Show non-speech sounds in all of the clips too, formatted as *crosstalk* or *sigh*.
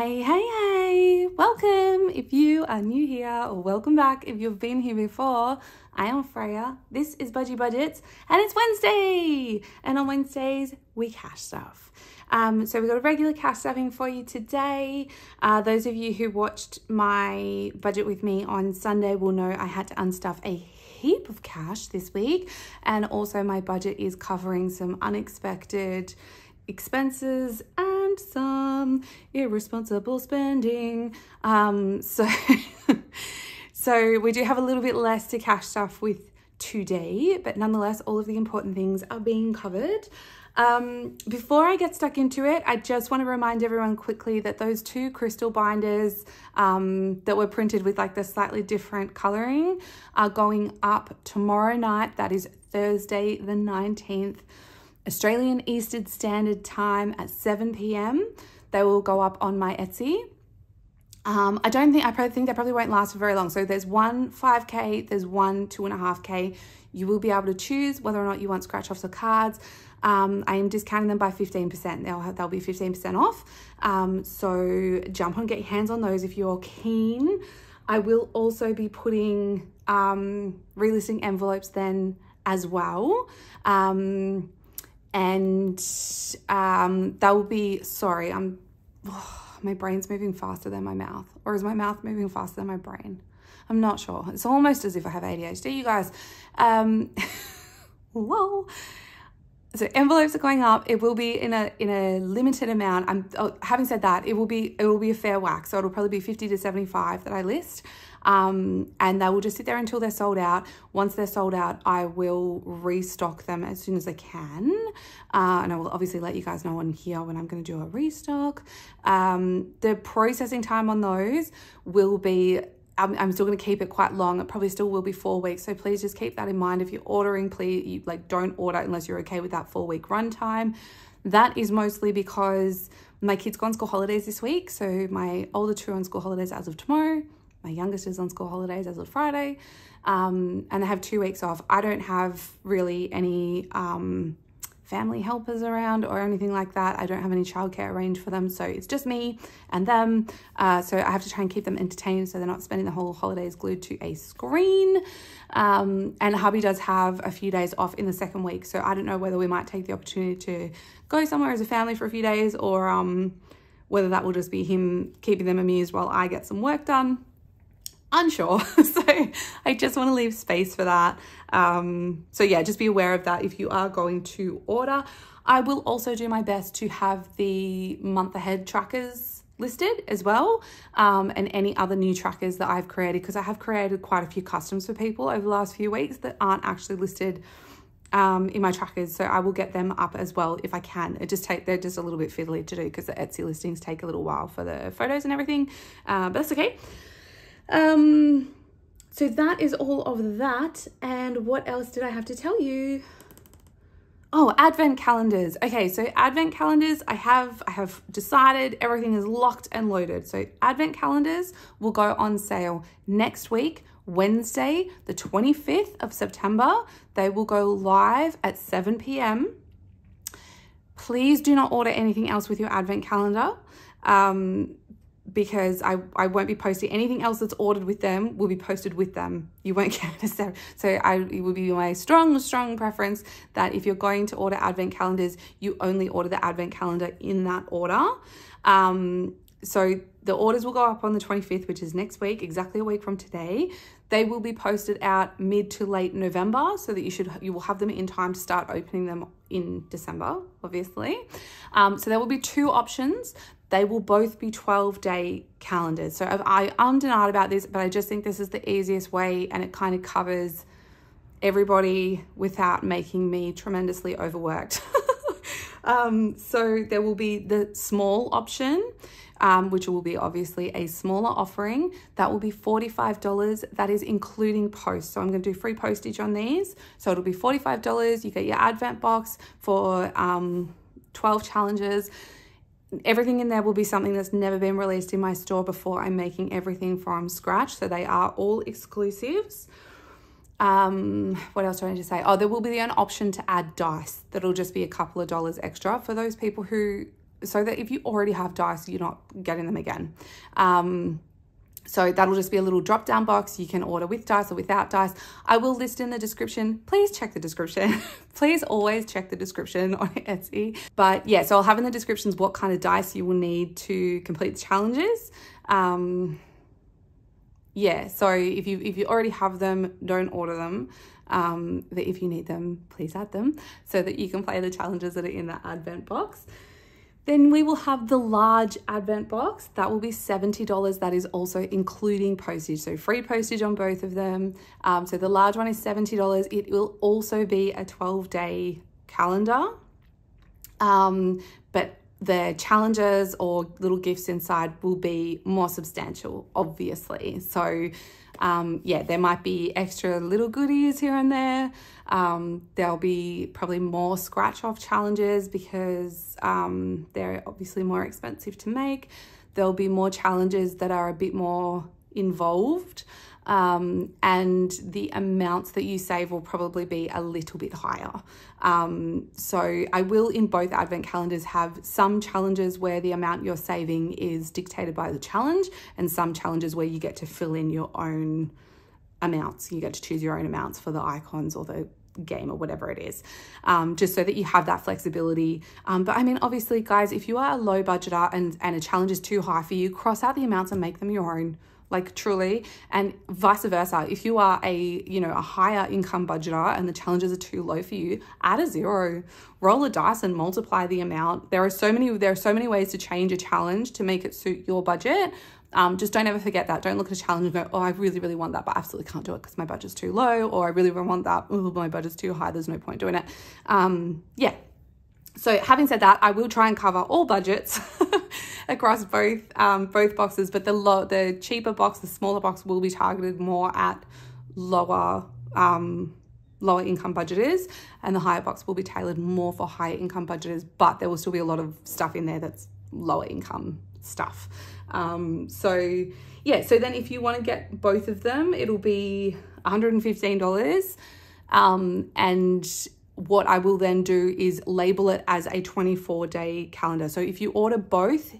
Hey, hey, hey, welcome. If you are new here, or welcome back if you've been here before. I am Freya. This is Budgie Budgets, and it's Wednesday. And on Wednesdays, we cash stuff. Um, so we've got a regular cash stuffing for you today. Uh, those of you who watched my budget with me on Sunday will know I had to unstuff a heap of cash this week, and also my budget is covering some unexpected expenses and some irresponsible spending. Um, so, *laughs* so we do have a little bit less to cash stuff with today, but nonetheless, all of the important things are being covered. Um, before I get stuck into it, I just want to remind everyone quickly that those two crystal binders um, that were printed with like the slightly different coloring are going up tomorrow night. That is Thursday the 19th Australian Eastern Standard Time at 7 p.m. They will go up on my Etsy. Um, I don't think, I probably think they probably won't last for very long. So there's one 5K, there's one 2.5K. You will be able to choose whether or not you want scratch offs or cards. Um, I am discounting them by 15%. They'll, have, they'll be 15% off. Um, so jump on, get your hands on those if you're keen. I will also be putting um, relisting envelopes then as well. Um, and um, that will be sorry. I'm oh, *sighs* my brain's moving faster than my mouth, or is my mouth moving faster than my brain? I'm not sure. It's almost as if I have ADHD, you guys. Um, *laughs* whoa. So envelopes are going up. It will be in a in a limited amount. I'm oh, having said that, it will be it will be a fair whack. So it'll probably be 50 to 75 that I list. Um, and they will just sit there until they're sold out. Once they're sold out, I will restock them as soon as I can. Uh, and I will obviously let you guys know on here when I'm going to do a restock. Um, the processing time on those will be I'm, still going to keep it quite long. It probably still will be four weeks. So please just keep that in mind. If you're ordering, please you, like don't order unless you're okay with that four week runtime. That is mostly because my kids go on school holidays this week. So my older two are on school holidays as of tomorrow. My youngest is on school holidays as of Friday, um, and they have two weeks off. I don't have really any um, family helpers around or anything like that. I don't have any childcare arranged for them, so it's just me and them. Uh, so I have to try and keep them entertained so they're not spending the whole holidays glued to a screen. Um, and hubby does have a few days off in the second week, so I don't know whether we might take the opportunity to go somewhere as a family for a few days or um, whether that will just be him keeping them amused while I get some work done unsure. *laughs* so I just want to leave space for that. Um, so yeah, just be aware of that if you are going to order. I will also do my best to have the month ahead trackers listed as well um, and any other new trackers that I've created because I have created quite a few customs for people over the last few weeks that aren't actually listed um, in my trackers so I will get them up as well if I can it just take they're just a little bit fiddly to do because the Etsy listings take a little while for the photos and everything uh, but that's okay um, so that is all of that. And what else did I have to tell you? Oh, advent calendars. Okay, so advent calendars, I have I have decided everything is locked and loaded. So advent calendars will go on sale next week, Wednesday, the 25th of September. They will go live at 7 p.m. Please do not order anything else with your advent calendar. Um, because I, I won't be posting anything else that's ordered with them will be posted with them. You won't *laughs* get a So I, it would be my strong, strong preference that if you're going to order advent calendars, you only order the advent calendar in that order. Um, so the orders will go up on the 25th, which is next week, exactly a week from today. They will be posted out mid to late November so that you should you will have them in time to start opening them in December, obviously. Um, so there will be two options. They will both be 12 day calendars. So I, I'm denied about this, but I just think this is the easiest way and it kind of covers everybody without making me tremendously overworked. *laughs* um, so there will be the small option, um, which will be obviously a smaller offering. That will be $45. That is including post. So I'm going to do free postage on these. So it'll be $45. You get your advent box for um, 12 challenges everything in there will be something that's never been released in my store before. I'm making everything from scratch. So they are all exclusives. Um, what else do I need to say? Oh, there will be an option to add dice. That'll just be a couple of dollars extra for those people who so that if you already have dice, you're not getting them again. Um, so that'll just be a little drop down box. You can order with dice or without dice. I will list in the description. Please check the description. *laughs* Please always check the description *laughs* on Etsy. But yeah, so I'll have in the descriptions what kind of dice you will need to complete the challenges. Um, yeah, so if you if you already have them, don't order them. Um, if you need them, please add them so that you can play the challenges that are in the advent box. Then we will have the large advent box. That will be $70. That is also including postage. So free postage on both of them. Um, so the large one is $70. It will also be a 12 day calendar. Um, but the challenges or little gifts inside will be more substantial, obviously. So um, yeah, there might be extra little goodies here and there. Um, there'll be probably more scratch off challenges because um, they're obviously more expensive to make. There'll be more challenges that are a bit more involved um, and the amounts that you save will probably be a little bit higher. Um, so I will in both advent calendars have some challenges where the amount you're saving is dictated by the challenge and some challenges where you get to fill in your own amounts. You get to choose your own amounts for the icons or the game or whatever it is, um, just so that you have that flexibility. Um, but I mean, obviously, guys, if you are a low budgeter and, and a challenge is too high for you, cross out the amounts and make them your own like truly and vice versa. If you are a you know a higher income budgeter and the challenges are too low for you add a zero. Roll a dice and multiply the amount. There are so many there are so many ways to change a challenge to make it suit your budget. Um, just don't ever forget that. Don't look at a challenge and go, oh, I really, really want that, but I absolutely can't do it because my budget's too low, or I really, really want that, oh, my budget's too high, there's no point doing it. Um, yeah, so having said that, I will try and cover all budgets *laughs* across both um, both boxes, but the low, the cheaper box, the smaller box will be targeted more at lower um, lower income budgeters, and the higher box will be tailored more for higher income budgeters. But there will still be a lot of stuff in there that's lower income stuff. Um, so yeah, so then if you want to get both of them, it'll be $115. Um, and what I will then do is label it as a 24 day calendar. So if you order both,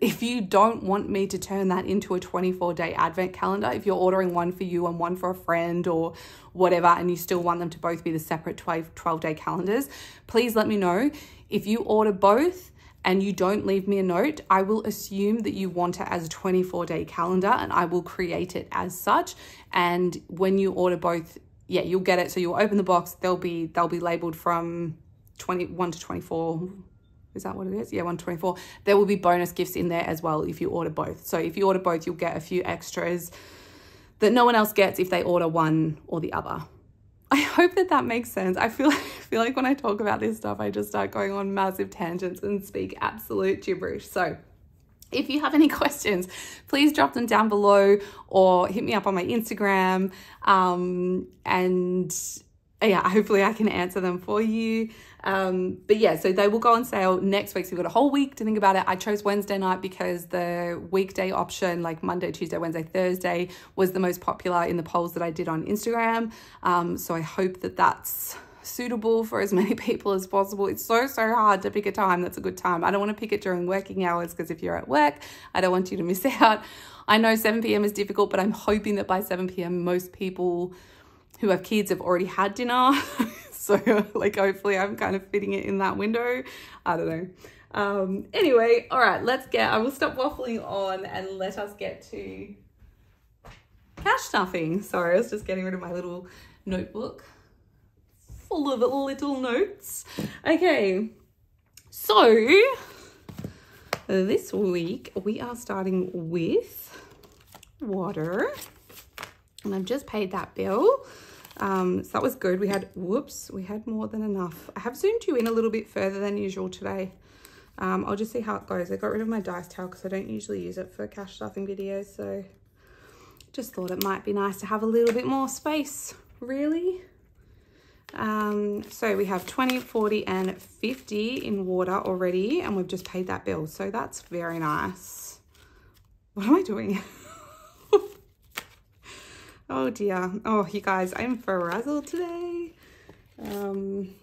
if you don't want me to turn that into a 24 day advent calendar, if you're ordering one for you and one for a friend or whatever, and you still want them to both be the separate 12, 12 day calendars, please let me know. If you order both, and you don't leave me a note, I will assume that you want it as a 24 day calendar and I will create it as such. And when you order both, yeah, you'll get it. So you'll open the box, they'll be they'll be labeled from 21 to 24. Is that what it is? Yeah, 124. There will be bonus gifts in there as well if you order both. So if you order both, you'll get a few extras that no one else gets if they order one or the other. I hope that that makes sense. I feel, *laughs* I feel like when I talk about this stuff, I just start going on massive tangents and speak absolute gibberish. So if you have any *laughs* questions, please drop them down below or hit me up on my Instagram. Um, and *laughs* yeah, hopefully I can answer them for you. Um, but yeah, so they will go on sale next week. So we've got a whole week to think about it. I chose Wednesday night because the weekday option, like Monday, Tuesday, Wednesday, Thursday, was the most popular in the polls that I did on Instagram. Um, so I hope that that's suitable for as *laughs* many people as possible. It's so, so hard to pick a time that's a good time. I don't want to pick it during working hours because if you're at work, I don't want you to miss *laughs* out. I know 7 p.m. is difficult, but I'm hoping that by 7 p.m., most people who have kids have already had dinner. *laughs* so, like, hopefully, I'm kind of fitting it in that window. I don't know. Um, anyway, all right, let's get, I will stop waffling on and let us get to cash stuffing. Sorry, I was just getting rid of my little notebook full of little notes. Okay, so this week we are starting with water and I've just paid that bill. Um, so that was good. We had, whoops, we had more than enough. I have zoomed you in a little bit further than usual today. Um, I'll just see how it goes. I got rid of my dice towel because I don't usually use it for cash stuffing videos. So just thought it might be nice to have a little bit more space, really. Um, so we have 20, 40 and 50 in water already and we've just paid that bill. So that's very nice. What am I doing? *laughs* oh dear. Oh, you guys, I'm frazzled today. Um,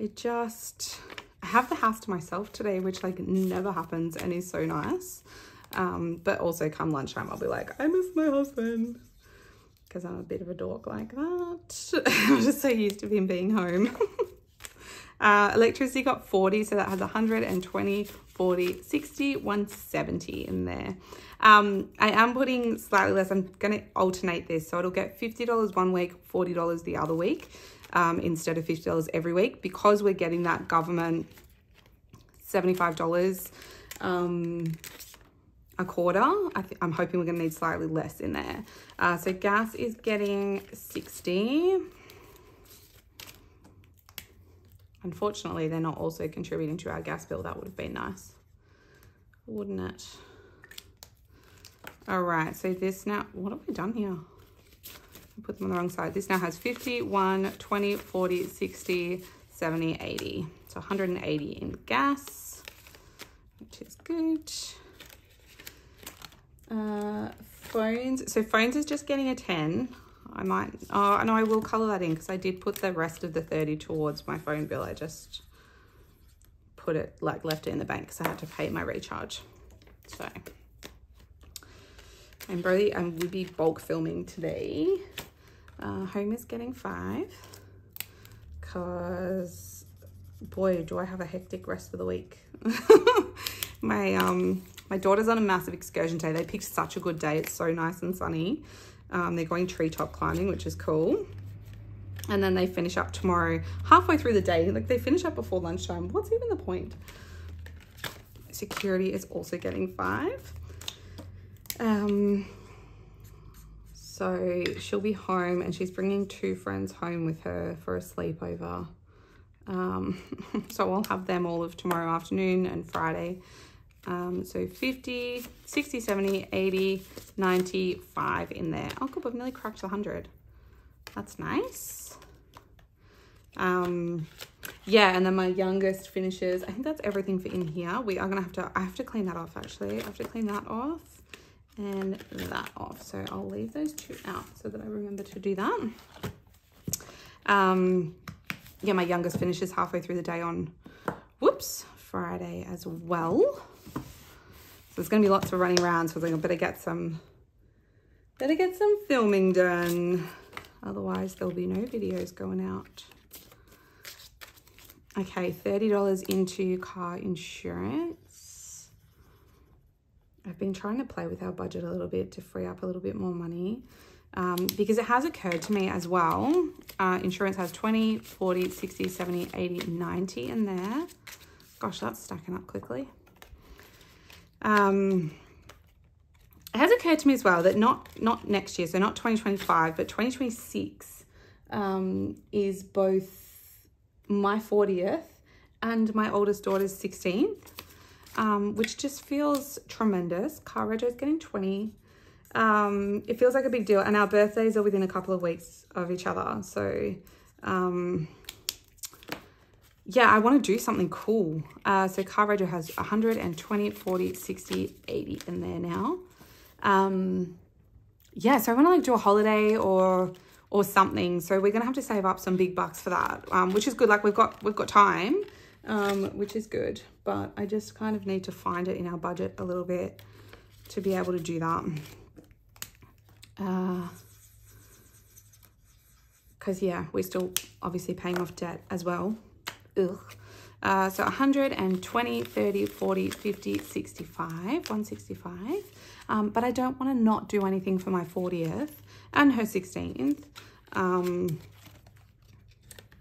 I just, I have the house to myself today, which like never happens and is so nice. Um, but also come lunchtime, I'll be like, I miss my husband because I'm a bit of a dork like that. *laughs* I'm just so used to him being home. *laughs* uh, electricity got 40, so that has 120, 40, 60, 170 in there. Um, I am putting slightly less. I'm going to alternate this. So it'll get $50 one week, $40 the other week um, instead of $50 every week because we're getting that government $75 um, a quarter. I am hoping we're going to need slightly less in there. Uh, so gas is getting 60. Unfortunately, they're not also contributing to our gas bill. That would have been nice, wouldn't it? All right, so this now, what have we done here? I put them on the wrong side. This now has 50, 1, 20, 40, 60, 70, 80. So 180 in gas, which is good. Uh, phones. So phones is just getting a 10. I might, oh, no, I will color that in because I did put the rest of the 30 towards my phone bill. I just put it, like left it in the bank because I had to pay my recharge. So, I'm really, I will be bulk filming today. Uh, home is getting five because boy, do I have a hectic rest of the week. *laughs* my, um, my daughter's on a massive excursion day. They picked such a good day. It's so nice and sunny. Um, they're going treetop climbing, which is cool. And then they finish up tomorrow halfway through the day. Like they finish up before lunchtime. What's even the point? Security is also getting five. Um, so she'll be home and she's bringing two friends home with her for a sleepover. Um, *laughs* so I'll have them all of tomorrow afternoon and Friday. Um, so 50, 60, 70, 80, 95 in there. Oh, good, we've nearly cracked 100. That's nice. Um, yeah, and then my youngest finishes. I think that's everything for in here. We are going to have to, I have to clean that off actually. I have to clean that off and that off. So I'll leave those two out so that I remember to do that. Um, yeah, my youngest finishes halfway through the day on, whoops, Friday as well. There's going to be lots of running around, so I better get some, better get some filming done. Otherwise, there'll be no videos going out. Okay, $30 into car insurance. I've been trying to play with our budget a little bit to free up a little bit more money. Um, because it has occurred to me as well. Uh, insurance has 20, 40, 60, 70, 80, 90 in there. Gosh, that's stacking up quickly. Um, it has occurred to me as well that not not next year, so not 2025, but 2026 um, is both my 40th and my oldest daughter's 16th, um, which just feels tremendous. Car is getting 20. Um, it feels like a big deal, and our birthdays are within a couple of weeks of each other. So, um, yeah, I want to do something cool. Uh, so Car Radio has 120, 40, 60, 80 in there now. Um, yeah, so I want to like do a holiday or or something. So we're gonna have to save up some big bucks for that, um, which is good. Like we've got we've got time, um, which is good. But I just kind of need to find it in our budget a little bit to be able to do that. Because uh, yeah, we're still obviously paying off debt as well. Ugh. Uh, so 120, 30, 40, 50, 65, 165. Um, but I don't want to not do anything for my 40th and her 16th. Um,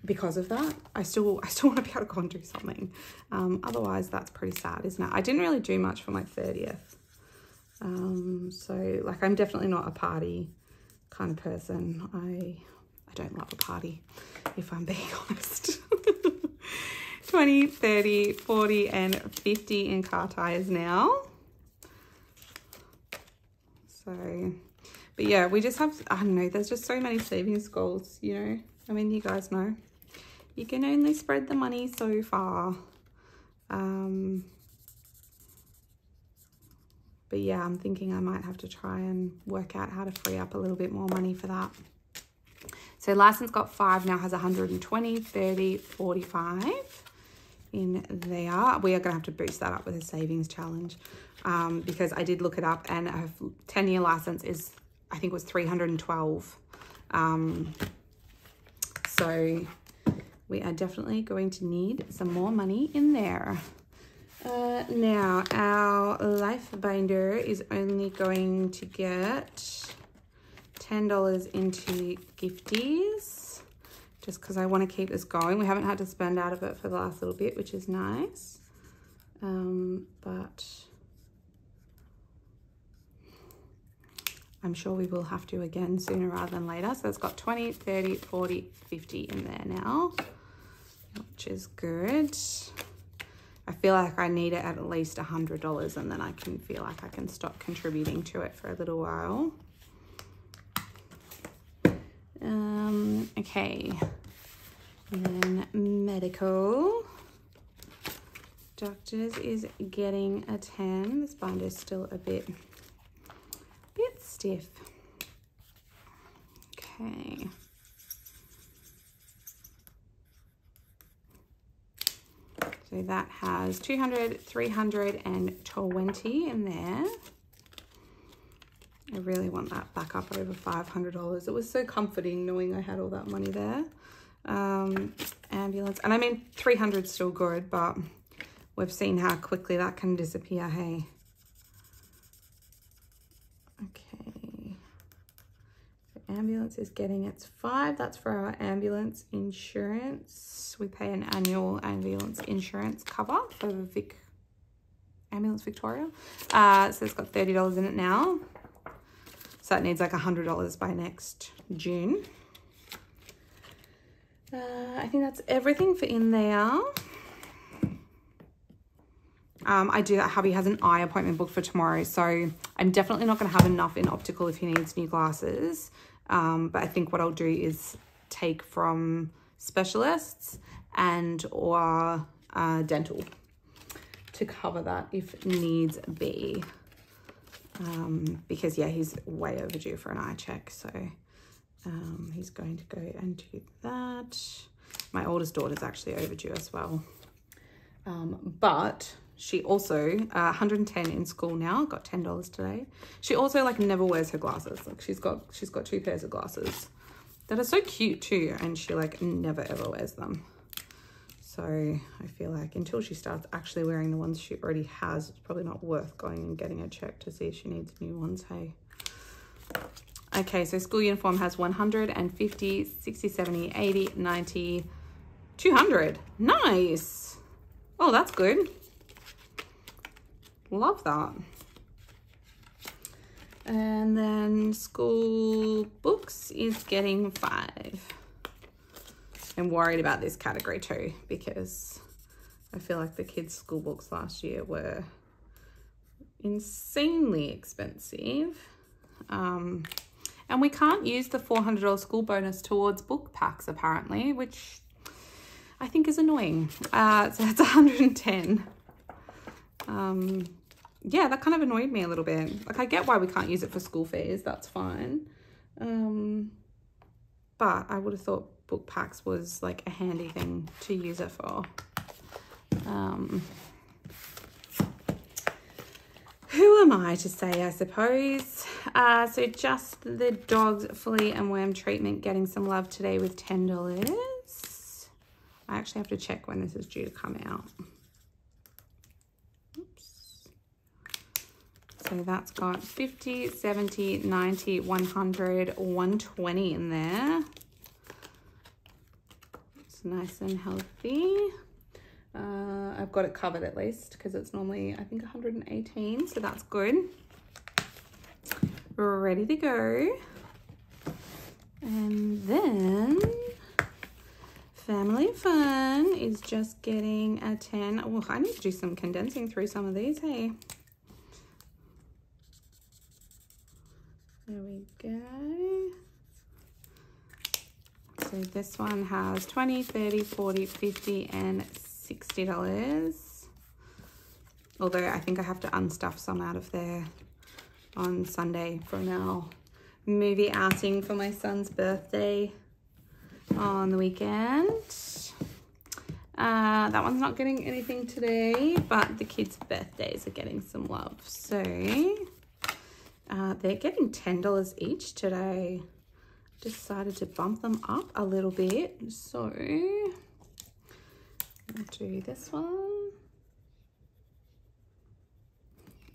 because of that, I still I still *laughs* want to be able to go and do something. Um, otherwise, that's pretty sad, isn't it? I didn't really do much for my 30th. Um, so, like, I'm definitely not a party kind of person. I I don't love a party, if I'm being *laughs* honest. *laughs* 20, 30, 40, and 50 in car tires now. So, but yeah, we just have, I don't know, there's just so many savings goals, you know. I mean, you guys know. You can only spread the money so far. Um, but yeah, I'm thinking I might have to try and work out how to free up a little bit more money for that. So license got five, now has 120, 30, 45 in there. We are going to have to boost that up with a savings challenge um, because I did look it up and a 10 year license is, I think was 312. Um, so we are definitely going to need some more money in there. Uh, now, our life binder is only going to get $10 into gifties just because I want to keep this going. We haven't had to spend out of it for the last little bit, which is nice. Um, but I'm sure we will have to again sooner rather than later. So it's got 20, 30, 40, 50 in there now, which is good. I feel like I need it at least a $100 and then I can feel like I can stop contributing to it for a little while. Um, okay. And then medical. Doctors is getting a 10. This binder is still a bit, bit stiff. Okay. So that has 200, 320 in there. I really want that back up over $500. It was so comforting knowing I had all that money there. Um, ambulance, and I mean, 300 is still good, but we've seen how quickly that can disappear, hey? Okay. Ambulance is getting its five. That's for our ambulance insurance. We pay an annual ambulance insurance cover for Vic Ambulance Victoria. Uh, so it's got $30 in it now. So it needs like $100 by next June. Uh, I think that's everything for in there. Um, I do that. Hubby has an eye appointment booked for tomorrow, so I'm definitely not going to have enough in optical if he needs new glasses. Um, but I think what I'll do is take from specialists and or uh, dental to cover that if needs be. Um, because yeah, he's way overdue for an eye check. So um, he's going to go and do that. My oldest daughter's actually overdue as well. Um, but she also, uh, 110 in school now, got $10 today. She also like never wears her glasses. Like she's got, she's got two pairs of glasses that are so cute too. And she like never ever wears them. So I feel like until she starts actually wearing the ones she already has, it's probably not worth going and getting a check to see if she needs new ones, hey. Okay, so school uniform has 150, 60, 70, 80, 90, 200. Nice. Oh, that's good. Love that. And then school books is getting five. I'm worried about this category too because I feel like the kids' school books last year were insanely expensive. Um, and we can't use the $400 school bonus towards book packs apparently, which I think is annoying. Uh, so that's *laughs* 110. Um, yeah, that kind of annoyed me a little bit. Like, I get why we can't use it for school fees. That's fine. Um, but I would have thought book packs was like a handy thing to use it for. Um, who am I to say, I suppose? Uh, so just the dog's flea and worm treatment getting some love today with $10. I actually have to check when this is due to come out. So that's got 50, 70, 90, 100, 120 in there. It's nice and healthy. Uh, I've got it covered at least because it's normally, I think, 118. So that's good. Ready to go. And then Family Fun is just getting a 10. Oh, I need to do some condensing through some of these, hey. There we go. So this one has 20, 30, 40, 50, and $60. Although I think I have to unstuff some out of there on Sunday for our movie outing for my son's birthday on the weekend. Uh, that one's not getting anything today, but the kids' birthdays are getting some love. So uh, they're getting $10 each today. Decided to bump them up a little bit. So Do this one.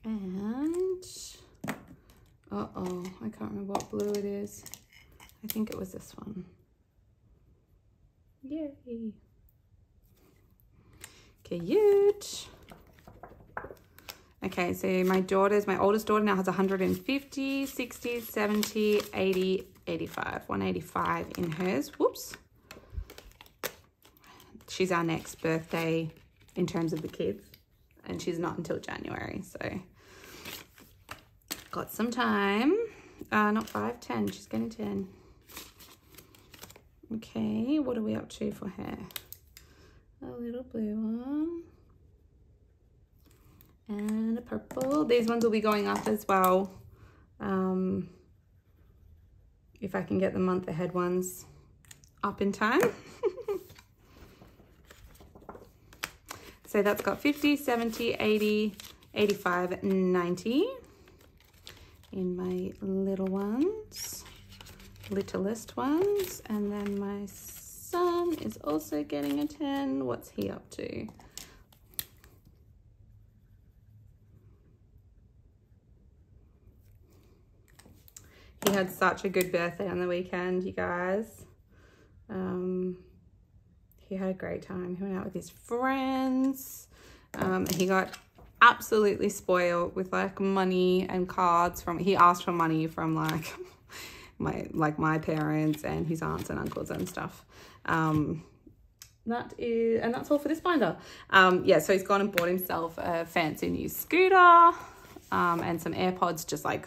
And, uh-oh, I can't remember what blue it is. I think it was this one. Yay. Cute. Okay, so my daughters, my oldest daughter now has 150, 60, 70, 80, 85. 185 in hers. Whoops. She's our next birthday in terms of the kids. And she's not until January, so got some time. Uh, not 5, 10. She's getting 10. Okay, what are we up to for her? A little blue one and a purple. These ones will be going up as well. Um, if I can get the month ahead ones up in time. *laughs* so that's got 50, 70, 80, 85, 90 in my little ones, littlest ones. And then my son is also getting a 10. What's he up to? He had such a good birthday on the weekend, you guys. Um, he had a great time. He went out with his friends. Um, he got absolutely spoiled with like money and cards from, he asked for money from like *laughs* my, like my parents and his aunts and uncles and stuff. Um, that is, and that's all for this binder. Um, yeah, so he's gone and bought himself a fancy new scooter um, and some AirPods, just like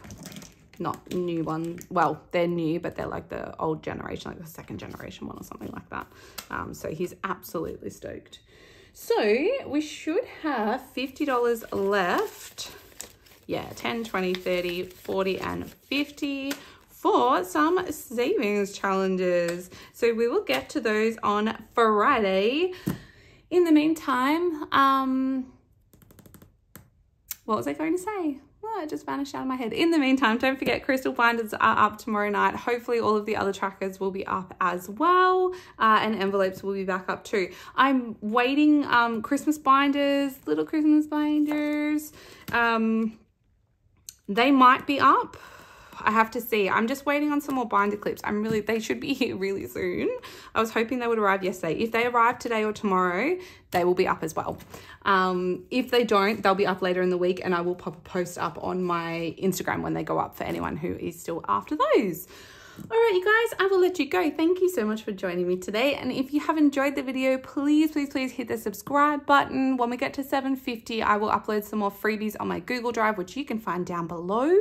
not new ones. Well, they're new, but they're like the old generation, like the second generation one or something like that. Um, so he's absolutely stoked. So we should have $50 left. Yeah, 10, 20, 30, 40, and 50 for some savings challenges. So we will get to those on Friday. In the meantime, um, what was I going to say? Oh, just vanished out of my head. In the meantime, don't forget Crystal Binders are up tomorrow night. Hopefully all of the other trackers will be up as well uh, and envelopes will be back up too. I'm waiting um, Christmas binders, little Christmas binders. Um, they might be up. I have to see. I'm just waiting on some more binder clips. I'm really, they should be *laughs* here really soon. I was hoping they would arrive yesterday. If they arrive today or tomorrow, they will be up as well. Um, if they don't, they'll be up later in the week and I will pop a post up on my Instagram when they go up for anyone who is still after those. All right, you guys, I will let you go. Thank you so much for joining me today. And if you have enjoyed the video, please, please, please hit the subscribe button. When we get to 750, I will upload some more freebies on my Google Drive, which you can find down below.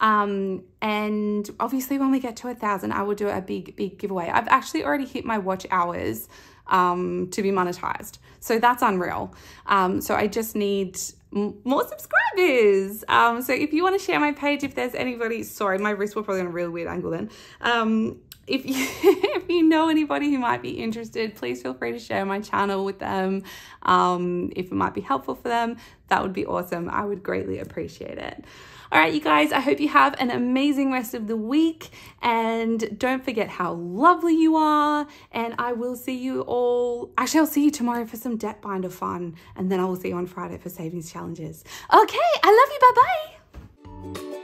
Um, and obviously when we get to a thousand, I will do a big, big giveaway. I've actually already hit my watch hours um, to be monetized. So that's unreal. Um, so I just need more subscribers. Um, so if you want to share my page, if there's anybody, sorry, my wrist will probably on a real weird angle then. Um, if you, *laughs* if you know anybody who might be interested, please feel free to share my channel with them. Um, if it might be helpful for them, that would be awesome. I would greatly appreciate it. All right, you guys, I hope you have an amazing rest of the week. And don't forget how lovely you are. And I will see you all. Actually, I'll see you tomorrow for some debt binder fun. And then I will see you on Friday for savings challenges. Okay, I love you. Bye bye.